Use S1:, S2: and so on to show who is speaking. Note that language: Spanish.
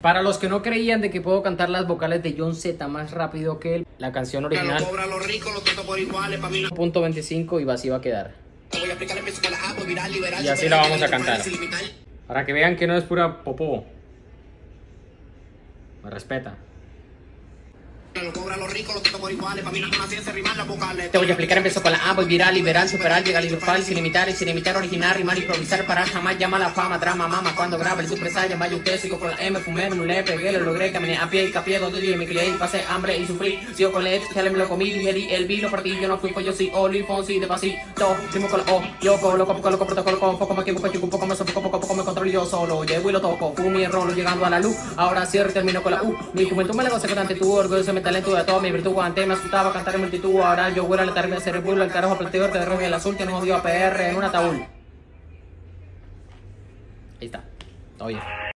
S1: Para los que no creían de que puedo cantar las vocales de John Z más rápido que él, la canción original
S2: Cobra los ricos, los totos por iguales, pa' mí no
S1: punto .25 y así va a quedar.
S2: voy a A, voy viral, liberal,
S1: Y así la vamos a cantar. Para que vean que no es pura popó. Me respeta.
S2: Lo vocales.
S1: Te voy a explicar, empiezo con la A, voy viral, liberal, superar, llegar y sin imitar, y sin imitar, original, rimar, improvisar, para jamás llama la fama, drama, mama, cuando graba el saiyan, vaya usted, sigo con la M, fumé, me pegué, lo logré, caminé a pie y capié, donde yo me crié, y pasé hambre y sufrí, sigo con la E, ya me lo comí, digerí, el vino partí, yo no fui, pues yo sí, Oli, Fonsi, de pasito, primo con la O, loco, loco, poco, loco, protocolo, con poco, me equivoco, un poco, me sofoco, poco, poco, me controlo yo solo, llego y lo toco, fui mi error, llegando a la luz, ahora cierro y termino con la U, mi juventud me la gocé con tu orgullo, mi talento de todo, mi virtud, antes me asustaba cantar en multitud, ahora yo vuelo a hacer el pueblo, el carajo, planteo, te derroje el azul, que nos dio a PR en un ataúd. Ahí está, bien.